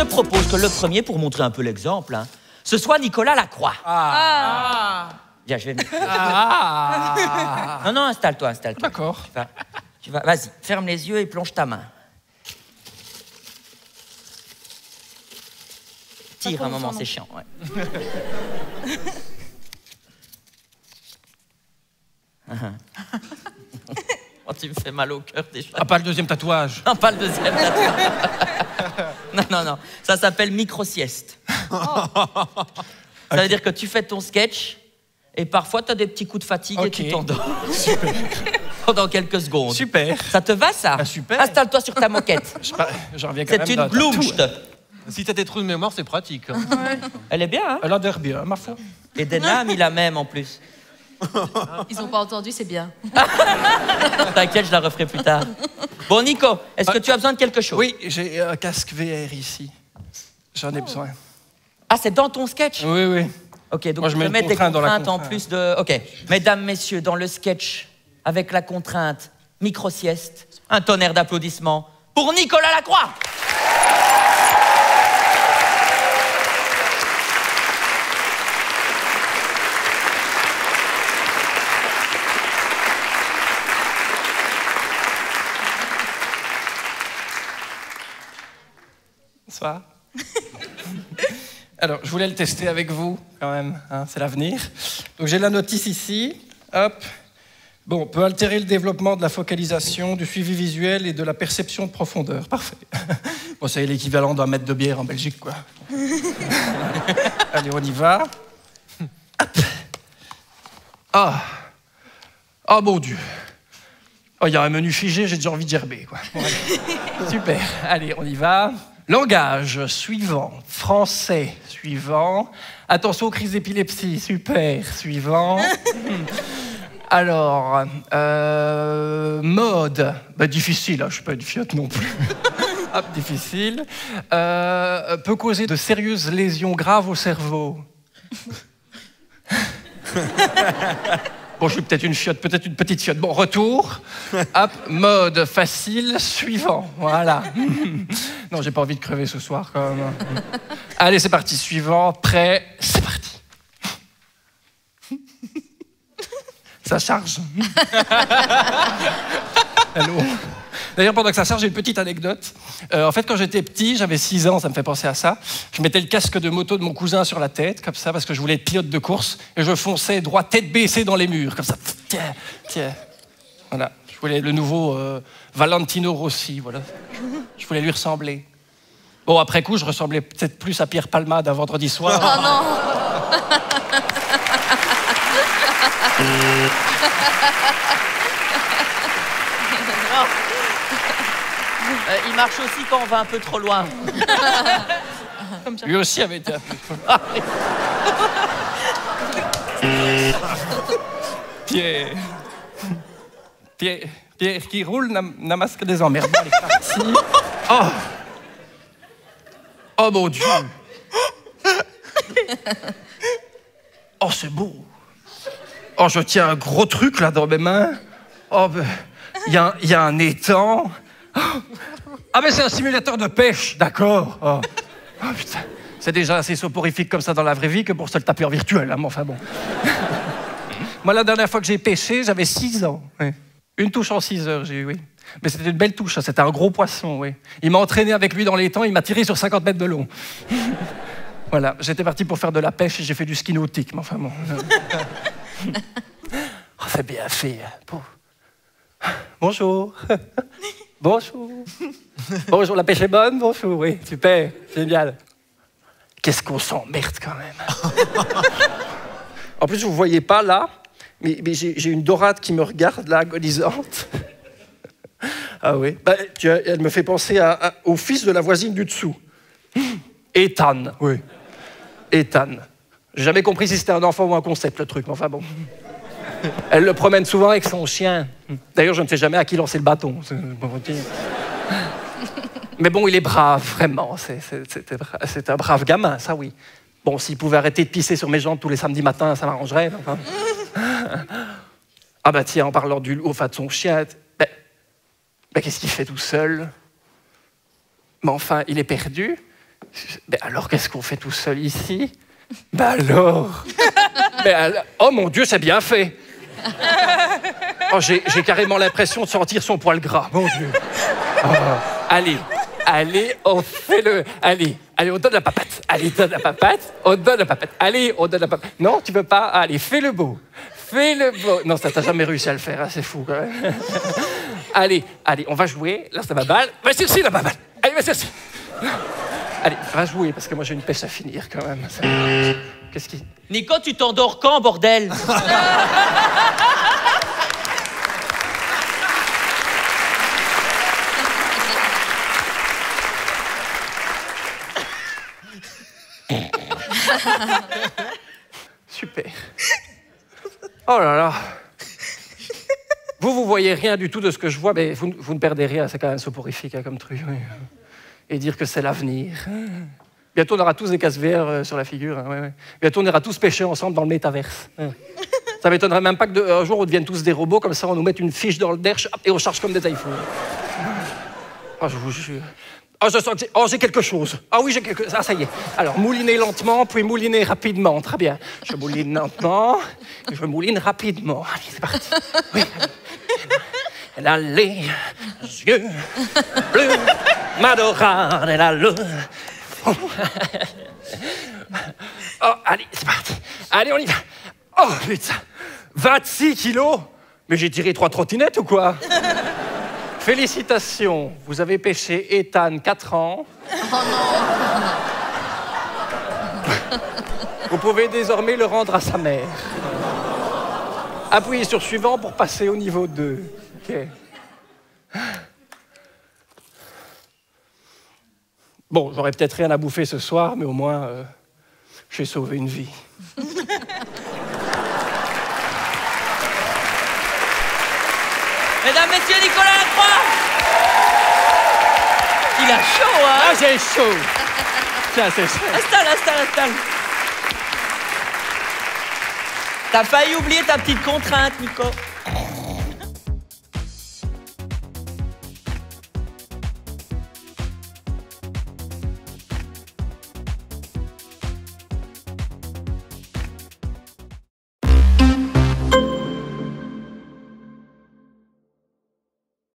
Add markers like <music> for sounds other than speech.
je propose que le premier, pour montrer un peu l'exemple, hein, ce soit Nicolas Lacroix. Viens, je vais. Ah <laughs> Non, non, installe-toi, installe-toi. D'accord. Tu vas, tu vas- vas-y, ferme les yeux et plonge ta main. Tire un moment, c'est chiant. ouais. <laughs> oh, tu me fais mal au cœur déjà. Ah, pas le deuxième tatouage. Non, pas le deuxième. <laughs> <laughs> non, non, non. Ça s'appelle micro-sieste. Ça veut dire que tu fais ton sketch et parfois tu as des petits coups de fatigue et Ok. tu t'endors. <laughs> Pendant quelques secondes. Super. Ça te va, ça Ah, super. Installe-toi sur ta moquette. <laughs> J'en reviens quand C'est même une d'un gloomste. tatou. Si t'as des trous de mémoire, c'est pratique. hein. Elle est bien, hein Elle a l'air bien, ma foi. Et Dena a mis la même en plus. Ils n'ont pas entendu, c'est bien. T'inquiète, je la referai plus tard. Bon, Nico, est-ce que tu as besoin de quelque chose? Oui, j'ai un casque VR ici. J'en ai besoin. Ah, c'est dans ton sketch? Oui, oui. Ok, donc Moi, je je mets des contrainte contraintes en plus de. Ok, mesdames, messieurs, dans le sketch, avec la contrainte micro-sieste, un tonnerre d'applaudissements pour Nicolas Lacroix Bonsoir. <laughs> Alors, je voulais le tester avec vous, quand même. hein, c'est l'avenir. Donc, j'ai la notice ici. Hop. Bon, peut altérer le développement de la focalisation, du suivi visuel et de la perception de profondeur. Parfait. <laughs> Bon, c'est l'équivalent d'un mètre de bière en Belgique, quoi. <laughs> Allez, on y va. Hop. Ah. Ah, mon Dieu. Oh, il y a un menu figé, j'ai déjà envie de gerber, quoi. Bon, allez. Super. Allez, on y va. Langage suivant. Français suivant. Attention aux crises d'épilepsie. Super. Suivant. <laughs> Alors, euh, mode. Bah, difficile, hein, je suis pas une fiotte non plus. <laughs> Hop, difficile. Euh, peut causer de sérieuses lésions graves au cerveau. <laughs> Bon, je suis peut-être une fiotte, peut-être une petite fiotte. Bon, retour. Hop, mode facile, suivant. Voilà. Non, j'ai pas envie de crever ce soir quand même. <laughs> Allez, c'est parti. Suivant, prêt, c'est parti. <laughs> Ça charge. <laughs> Allô D'ailleurs, pendant que ça charge, j'ai une petite anecdote. Euh, en fait, quand j'étais petit, j'avais 6 ans, ça me fait penser à ça. Je mettais le casque de moto de mon cousin sur la tête, comme ça, parce que je voulais être pilote de course, et je fonçais droit tête baissée dans les murs, comme ça. Tiens, tiens. Voilà. Je voulais le nouveau euh, Valentino Rossi, voilà. Je voulais lui ressembler. Bon, après coup, je ressemblais peut-être plus à Pierre Palmade un vendredi soir. Oh non Euh, Il marche aussi quand on va un peu trop loin. Lui aussi avait été un peu. <laughs> Pierre. Pierre. Pierre qui roule n'a n'a masque des emmerdes. Oh. <laughs> Oh mon Dieu. <laughs> Oh, c'est beau. Oh, je tiens un gros truc là dans mes mains. Oh, ben, il y, a un- il y a un étang. Oh. <gasps> Ah, mais c'est un simulateur de pêche, d'accord. Oh. Oh, putain. C'est déjà assez soporifique comme ça dans la vraie vie que pour se le taper en virtuel, hein, mais enfin bon. <laughs> Moi, la dernière fois que j'ai pêché, j'avais 6 ans. Une touche en 6 heures, j'ai eu, oui. Mais c'était une belle touche, hein, c'était un gros poisson, oui. Il m'a entraîné avec lui dans les temps, il m'a tiré sur 50 mètres de long. <laughs> voilà, j'étais parti pour faire de la pêche et j'ai fait du ski nautique, mais enfin bon. <laughs> oh, c'est bien fait. hein. Bon. Bonjour. <laughs> Bonjour. Bonjour, la pêche est bonne? Bonjour, oui, super, génial. Qu'est-ce qu'on s'emmerde quand même. en plus, vous ne voyez pas là, mais, mais j'ai une dorade qui me regarde là, agonisante. <laughs> ah oui, Bah, tu elle me fait penser à- à- au fils de la voisine du dessous. <gasps> Ethan, oui. Ethan. J'ai jamais compris si c'était un enfant ou un concept, le truc, mais enfin bon. <laughs> Elle le promène souvent avec son chien. D'ailleurs, je ne sais jamais à qui lancer le bâton. <laughs> Mais bon, il est brave, vraiment. C'est- un brave gamin, ça oui. Bon, s'il pouvait arrêter de pisser sur mes jambes tous les samedis matins, ça m'arrangerait. enfin. <laughs> Ah bah tiens, en parlant du loup, enfin de son chien, ben, ben, qu'est-ce qu'il fait tout seul? Mais enfin, il est perdu. Mais alors, qu'est-ce qu'on fait tout seul ici? Bah alors? <laughs> Mais alors- Oh mon Dieu, c'est bien fait Oh, j'ai j'ai carrément l'impression de sentir son poil gras, mon Dieu. Oh, <laughs> allez, allez, on fait le. Allez, allez, on donne la papate. Allez, donne la papate. On donne la papate. Allez, on donne la papate. Non, tu veux pas Allez, fais le beau. Fais le beau. Non, ça, t'as jamais réussi à le faire, hein, c'est fou quand même. <laughs> Allez, allez, on va jouer. Là, c'est ma balle. Va ici, la balle. Allez, va ici. Allez, va jouer, parce que moi j'ai une pêche à finir quand même. Qu'est-ce qui. Nico, tu t'endors quand, bordel? <laughs> <laughs> Super. Oh là là. Vous, vous voyez rien du tout de ce que je vois, mais vous, vous ne perdez rien. C'est quand même soporifique hein, comme truc. Et dire que c'est l'avenir. Bientôt, on aura tous des casse VR euh, sur la figure. hein, ouais, ouais. Bientôt, on ira tous pêcher ensemble dans le métaverse. hein. Ça m'étonnerait même pas que de- un jour, on devienne tous des robots, comme ça, on nous mette une fiche dans le derche et on charge comme des iPhones. Ah, je vous jure. Ah, que j'ai... Oh, j'ai quelque chose. Ah oui, j'ai quelque... Ah, ça y est. Alors, mouliner lentement, puis mouliner rapidement. Très bien. Je mouline lentement, je mouline rapidement. Allez, c'est parti. Oui. Elle a les yeux bleus, m'adorade, elle a le... <laughs> Oh, allez, c'est parti. Allez, on y va. Oh, putain. 26 kilos Mais j'ai tiré trois trottinettes ou quoi? Félicitations, vous avez pêché Ethan 4 ans. Vous pouvez désormais le rendre à sa mère. Appuyez sur suivant pour passer au niveau 2. Ok. Bon, j'aurais peut-être rien à bouffer ce soir, mais au moins, euh, j'ai sauvé une vie. Mesdames, messieurs, Nicolas Lacroix Il a chaud, hein Ah, j'ai chaud Tiens, c'est chaud. Installe, installe, installe. T'as failli oublier ta petite contrainte, Nico.